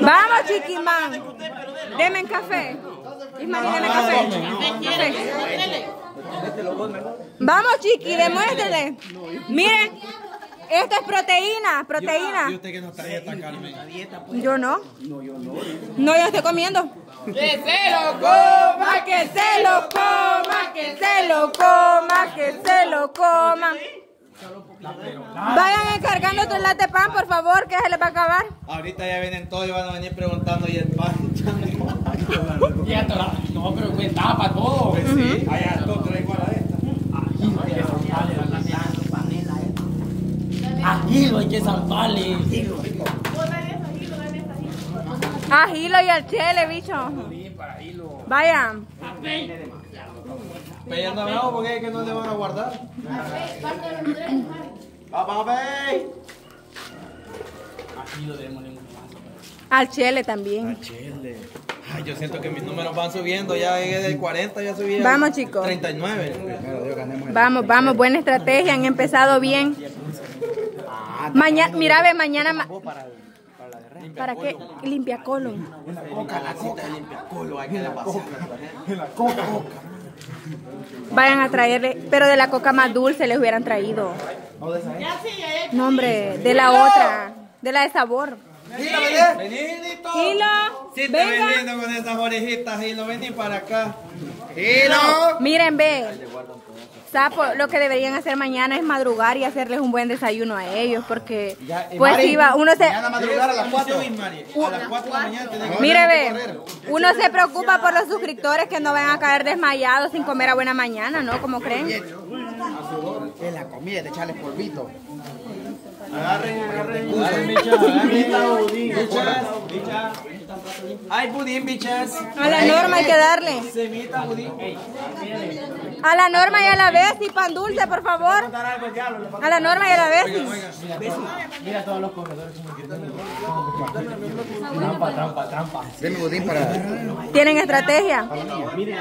Vamos, chiquimán. Deme café. Ismael, deme café. Café. Vamos, chiqui, demuéstrele. Miren, esto es proteína, proteína. ¿Y usted que no está dieta, Carmen? Yo no. No, yo estoy comiendo. Que se lo coma, que se lo coma, que se lo coma, que se lo coma. Vayan encargando otro latte pan, por favor, que se les va a acabar. Ahorita ya vienen todos y van a venir preguntando y el pan. Ya te la- No, pero que tapa todo. Sí, allá todo igual a esta. Aquí hay que zamparle. A Gilo y al Chele, bicho. Vayan. Pero ya anda bravo porque es que no le van a guardar. Aquí lo debemos de Al Chele también. Chile. Ay, yo siento que mis números van subiendo. Ya llegué del 40, ya subí al Vamos, chicos. 39. Vamos, vamos, buena estrategia, han empezado bien. Mañana, mira, ve, mañana. ma- ¿Para qué? Limpia colon. Coca, la coca limpia culo. Hay que pasar. Vayan a traerle, pero de la coca más dulce les hubieran traído. No, hombre, de la otra, de la de sabor. Vení, Lito. Hilo, Sí, te venga. ven lindo con estas orejitas, Hilo. Vení para acá. Hilo. Miren, ve. Sapo, lo que deberían hacer mañana es madrugar y hacerles un buen desayuno a ellos, porque pues iba, uno se, madrugar a las 4. A las 4 de la mañana mire, ve, uno se preocupa por los suscriptores que no van a caer desmayados sin comer a buena mañana, ¿no? ¿Cómo creen? Es la comida, de echarle polvito. Agarren, agarren. Agarren. Ay, budín, bichas. A la norma hay que darle. Semita, budín. A la norma y a la vez y pan dulce, por favor. A la norma y a la vez. Mira todos los corredores. Trampa, trampa, trampa. Deme budín para. Tienen estrategia. Mire,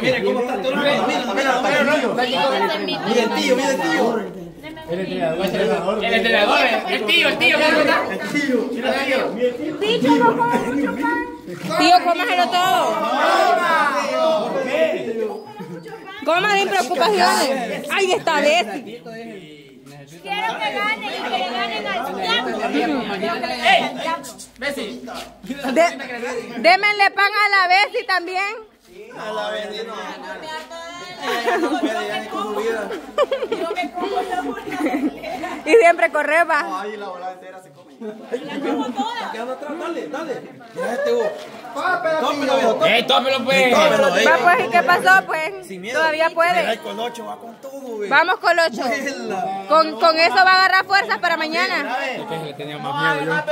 mire cómo está todo. Mira, mira, mira. Mira el tío, mira el tío. El entrenador. El entrenador. El entrenador. El tío, el tío. El tío. Tío, cómaselo todo. Coma preocupaciones. Ay, esta vez. Quiero que ganen y que le ganen al Bessie. Démenle pan a la y también. A la vez, no. Y siempre corre va. Ay, la bola entera se come. Está quedando atrás, dale, dale. Mira este vos. Tómelo, viejo, tómelo. ¡Ey, tómelo, pues! Tómelo, ey. Va pues, ¿y qué pasó pues? Sin miedo. Todavía Mira, puede. el con va con todo, güey. Vamos con los ocho. Vuela. Con, con eso va a agarrar fuerzas para mañana. le tenía más miedo yo.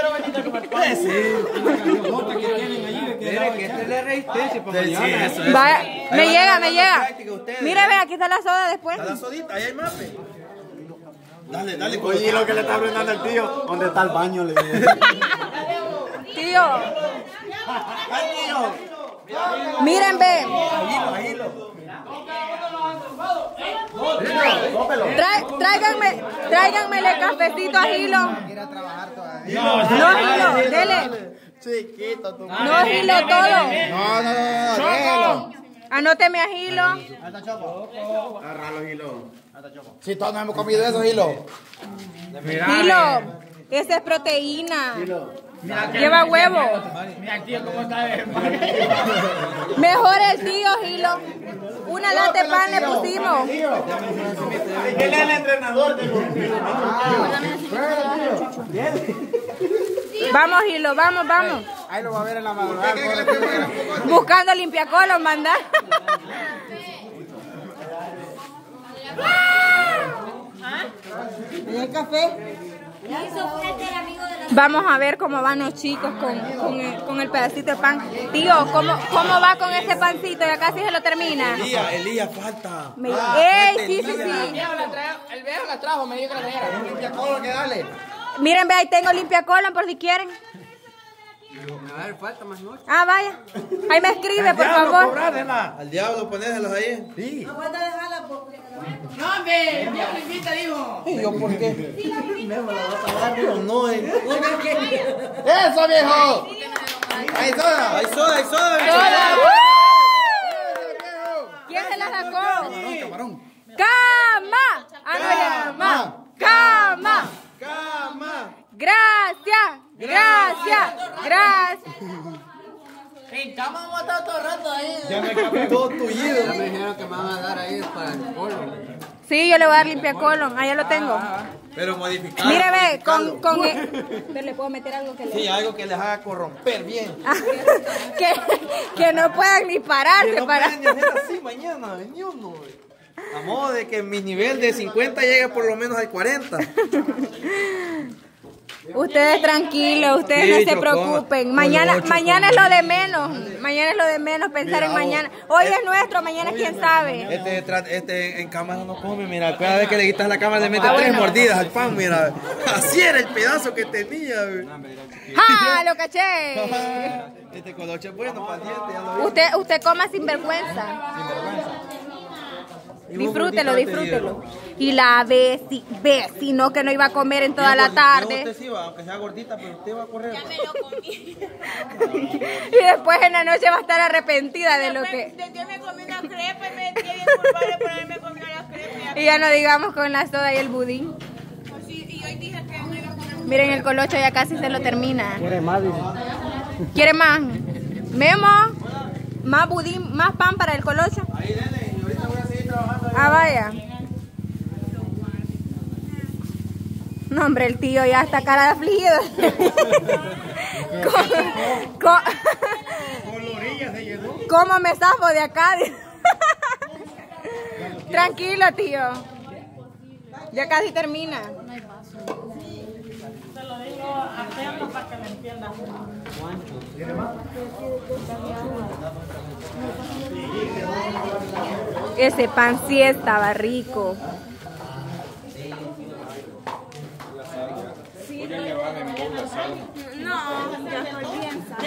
Mire, que este le resistencia para mañana. Eso, eso. Ahí me llega, me la llega. ustedes. Mire, ve, aquí está la soda después. Está la sodita, ahí hay mape. Dale, dale. Oye, lo que le está brindando el tío. ¿Dónde está el baño? Le dije. Tío, Ay, tío. miren, ve. Tra- tráiganme, tráiganmele cafecito a todavía. No, Gilo, dele. Chiquito, tú. No, Gilo, todo. No, no, no, no. Anóteme a Gilo. Agarralo, Gilo. Si todos no hemos comido eso, Gilo. Gilo, esa es proteína. Lleva huevo. Mira el tío cómo está de... Mejor el tío, Gilo. Una lata de pan le pusimos. Él es el entrenador de Vamos, Gilo, vamos, vamos. Ahí lo va a ver en la madrugada. Buscando limpiacolos, Vamos a ver cómo van los chicos con, con el, con el pedacito de pan. Tío, ¿cómo, ¿cómo va con ese pancito? Ya casi se lo termina. Elías, Elías, falta. Me- Ah, ¡Ey, falta sí, sí, sí! El viejo la trajo, me dijo que la trajera. Limpia todo que dale. Miren, ve, ahí tengo limpiacolon por si quieren. Ah, vaya. Ahí me escribe, por favor. Al diablo, ponéselos ahí. Sí. No, hombre, el viejo le invita, dijo. ¿Y yo por qué? No, no, eh. ¡Eso, viejo! ¡Hay soda! ¡Hay soda, hay soda! Soda. ¿Quién se la sacó? Camarón. ¡Cama! Ah, no, ya. Ma. ¡Cama! ¡Cama! Gracias, gracias, gracias. En cama vamos a estar todo el rato ahí. Ya me capé todo tullido. Me dijeron que me van a dar ahí para el colon. Sí, yo le voy a dar limpia colon, ahí lo tengo. Pero modificado. Mire, ve, con, modificado. con el- Pero le puedo meter algo que le... Sí, algo que les haga corromper bien. que, que no puedan ni pararse Que no para... hacer así mañana, ni uno. güey. A modo de que mi nivel de 50 llegue por lo menos al 40. Ustedes tranquilos, ustedes Sí, no se preocupen. Con Mañana, mañana es lo de menos. Mañana es lo de menos pensar en mañana. Hoy eh, es nuestro, mañana quién sabe. Este, este en cámara no come, mira, cada vez que le quitas la cámara le mete Ah, tres bueno. mordidas al pan, mira. Así era el pedazo que tenía. ¡Ja! Lo caché. Este coloche es bueno. Usted, usted coma sin vergüenza. Y vos, Disfrútelo, disfrútelo. Y la veci, vecino que no iba a comer en toda la gordita, tarde. Usted sí va, aunque sea gordita, pero usted va a correr. Ya me lo comí. Y después en la noche va a estar arrepentida de lo que... De que me comí una crepa y me quedé culpable por haberme comido la crepa. Y ya no digamos con la soda y el budín. Así, y hoy dije que no iba a comer. Miren, el colocho ya casi se lo termina. ¿Quiere más? ¿Quiere más? Memo, más budín, más pan para el colocho. Ahí, nene, y ahorita voy a seguir trabajando. Ah, vaya. No, hombre, el tío ya está cara de afligido. Co- co- ¿Cómo me zafo de acá? Tranquilo, tío. Ya casi termina. Ese pan sí estaba rico.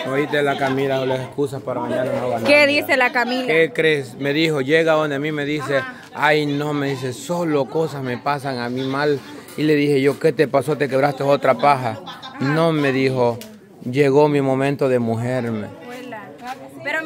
Oíste la Camila o las excusas para mañana no ganar. ¿Qué dice la Camila? ¿Qué crees? Me dijo, llega donde a mí me dice, ay no, me dice, solo cosas me pasan a mí mal. Y le dije yo, ¿qué te pasó? ¿Te quebraste otra paja? No, me dijo, llegó mi momento de mujer.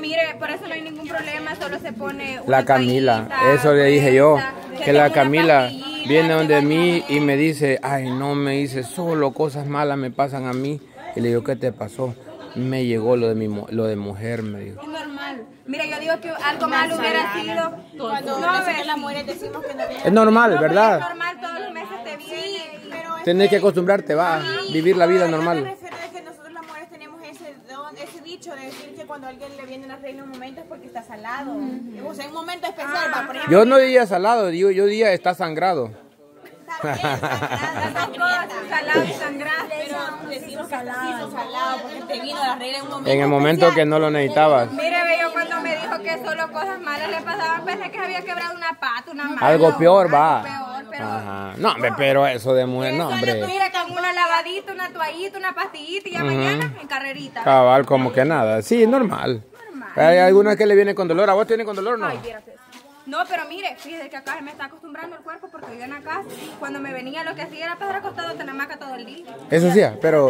Mire, por eso no hay ningún problema, solo se pone una La Camila, toallita, eso le dije yo, que le la Camila viene que donde mí a y me dice, ay no, me dice, solo cosas malas me pasan a mí. Y le digo, ¿qué te pasó? Me llegó lo de, mi, lo de mujer, me dijo. Es normal. Mira, yo digo que algo malo hubiera sido Cuando no, nosotros las mujeres decimos que no Es normal, ¿verdad? Es normal, todos los meses te viene. pero Tenés que acostumbrarte, va, vivir la vida normal. refiero a que nosotros las mujeres tenemos ese, don, ese dicho de decir que cuando alguien le viene la regla un momento es porque está salado. O sea, en un momento especial, por ejemplo, Yo no diría salado, digo, yo diría está sangrado. está bien, salado y sangrado. pero decimos salado, porque te vino la regla en un momento En el momento que no lo necesitabas. Mire, yo cuando me dijo que solo cosas malas le pasaban, pensé que se había quebrado una pata, una mano. Algo peor, va. Algo peor, pero... Ajá. No, hombre, pero eso de mujer, no, hombre. Mira, con una lavadita, una toallita, una pastillita y ya mañana en carrerita. Cabal, como que nada. Sí, normal. Hay algunas que le vienen con dolor. ¿A vos tiene con dolor o no? Ay, No, pero mire, fíjese que acá me está acostumbrando el cuerpo porque vivo en la casa. Cuando me venía lo que hacía era pasar acostado en la hamaca todo el día. Eso sí, pero,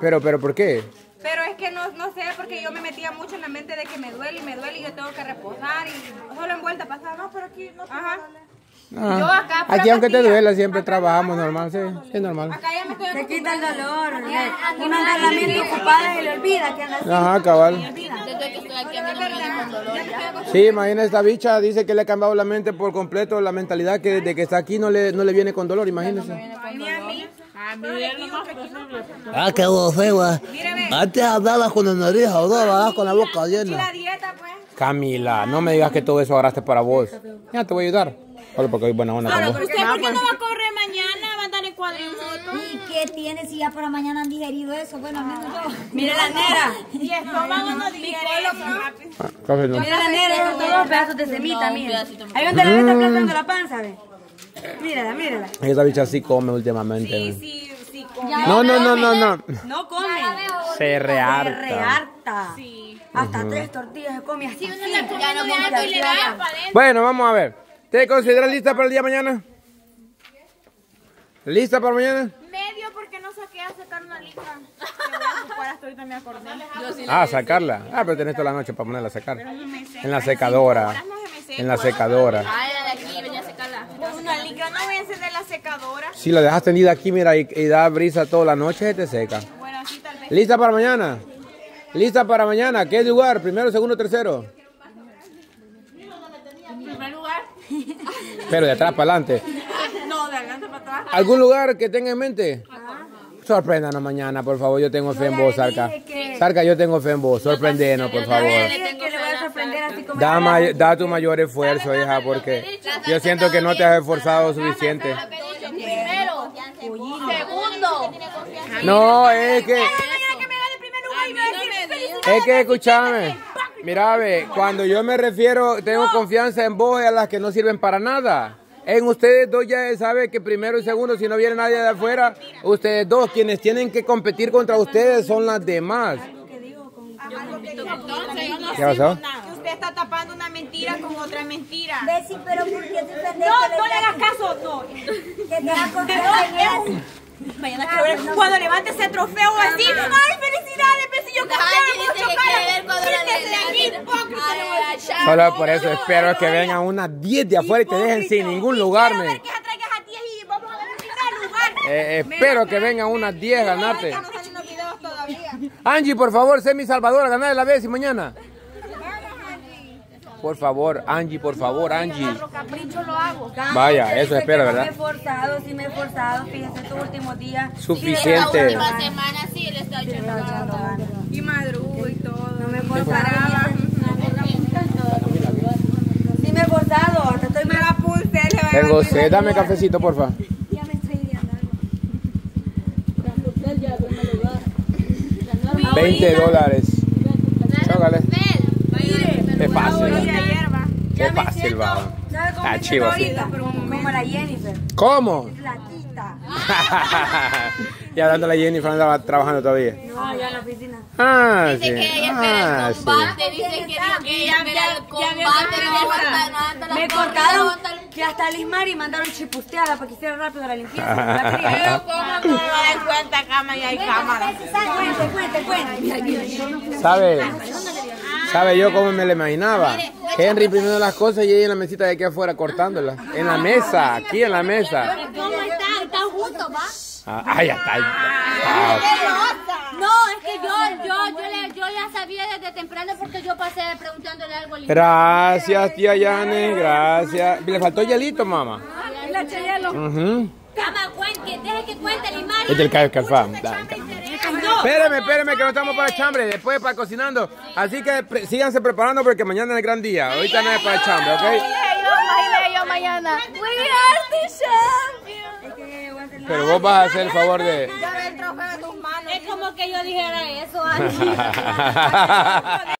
pero, pero, ¿por qué? Pero es que no, no sé, porque yo me metía mucho en la mente de que me duele y me duele y yo tengo que reposar y solo en vuelta pasaba. No, pero aquí no Ajá. Ah, Yo acá, pura Aquí aunque te duela, siempre Acá, trabajamos normal, sí, sí, es normal. Acá ya me estoy Se quita el dolor. Uno anda la mente ocupada y se le olvida que anda así. Ajá, cabal. Desde que estoy aquí a mí no me viene con dolor ya. Sí, imagina esta bicha, dice que le ha cambiado la mente por completo, la mentalidad que desde que está aquí no le, no le viene con dolor, imagínese. Ni a mí. Ah, qué feo. Antes hablabas con la nariz, ahora hablabas con la boca llena. la dieta, pues. Camila, no me digas que todo eso agarraste para vos. Ya te voy a ayudar. Solo porque hay buena onda con vos. ¿Usted por qué no va a correr mañana? ¿Va a andar en cuadrimoto? ¿Y qué tiene si ya para mañana han digerido eso? Bueno, al menos yo. Mira la nera. Y estómago no digiere eso. Ah, café no. Mira la nera, esos son dos pedazos de semita, mira. Ahí donde le está aplastando la panza, ve. Mírala, mírala. Esa bicha sí come últimamente. Sí, sí, con... No, no, no, no, no. No come. Se Se reharta. reharta. Hasta tres tortillas se come así. Ya no come algo y le da para adentro. Bueno, vamos a ver. ¿Te consideras lista para el día de mañana? ¿Lista para mañana? Medio porque no saqué a sacar una lista. ahorita me acordé. Ah, sacarla. Ah, pero tenés toda la noche para ponerla a sé. En la secadora. En la secadora. La de aquí, venía a secarla. Una licra no vence de la secadora. Si la dejas tendida aquí, mira, y, y da brisa toda la noche, se te seca. Bueno, así tal vez. ¿Lista para mañana? ¿Lista para mañana? ¿Qué lugar? ¿Primero, segundo, tercero? En primer lugar. Pero de atrás para adelante. No, de adelante para atrás. ¿Algún lugar que tenga en mente? Sorpréndanos mañana, por favor. Yo tengo fe en vos, Sarca. Sarca, yo tengo fe en vos. Sorprendenos, por favor. Da, may- da tu mayor esfuerzo, hija, porque yo siento que no te has esforzado suficiente. Primero. Segundo. No, es que... Es que escúchame. Mira, ve, cuando yo me refiero, tengo confianza en vos y a las que no sirven para nada. En ustedes dos ya sabe que primero y segundo, si no viene nadie de afuera, ustedes dos, quienes tienen que competir contra ustedes son las demás. ¿Qué pasó? Está tapando una mentira con otra mentira. Bessie, pero ¿por qué te ofendes? No, no le hagas caso, no. Que te confianza en él. Mañana quiero ver cuando levante ese trofeo así. ¡Ay! Yo Solo por eso espero que vengan unas 10 de afuera y te dejen sin ningún lugar, me. ver que se traigas a 10 y vamos a ver el primer lugar. Eh, espero que vengan unas 10 a ganarte. Angie, por favor, sé mi salvador a ganar la vez y mañana. Por favor, Angie, por favor, Angie. Capricho lo hago. Vaya, eso no ¿verdad? Me he esforzado, sí me he esforzado, fíjese, estos últimos días. La Suficiente. última semana sí le está. Y madrugo y todo. No me esforzado. Sí me he esforzado, hasta estoy Me la puse, le va a Tengo sed, dame cafecito, porfa. Ya me estoy hiriendo. 20 dólares. Chócale. Ven. Qué fácil. Mira, hierba. Qué fácil, va. ¿Sabes cómo Ah, me chivo, siento sí. Como la Jennifer. ¿Cómo? Flaquita. y hablando de la Jennifer andaba trabajando todavía. No, ya en la oficina. Ah, Dice sí. que ella espera Ah, el sí. combate, dice que ella espera el combate, que Me la cortaron corta, que hasta Lismar y mandaron chipusteada para que hiciera rápido la limpieza. Quería. ¿Cómo no das cuenta, cama y hay cámara? Cuente, cuente, cuente. ¿Sabe? ¿Sabe yo cómo me lo imaginaba? Henry imprimiendo las cosas y ella en la mesita de aquí afuera cortándolas. En la mesa, aquí en la mesa. ¿Cómo están? ¿Están juntos, va? Ah, ah, ya está. Ah, No, es que yo, yo, yo, le- yo ya sabía desde temprano porque yo pasé preguntándole algo al Gracias, tía Yane, gracias. Le faltó hielito, mamá. La hielo. Ujú. Cama, cuente, deje que cuente el Imari. Es del Cayo Calfán. Espérame, espérame, que no estamos para el chambre, después para cocinando. Así que pre- síganse preparando porque mañana es el gran día. Ahorita no es para el chambre, ¿ok? yo mañana. Pero vos vas a hacer el favor de... Ya ve el trofeo de tus manos. Es como que yo dijera eso.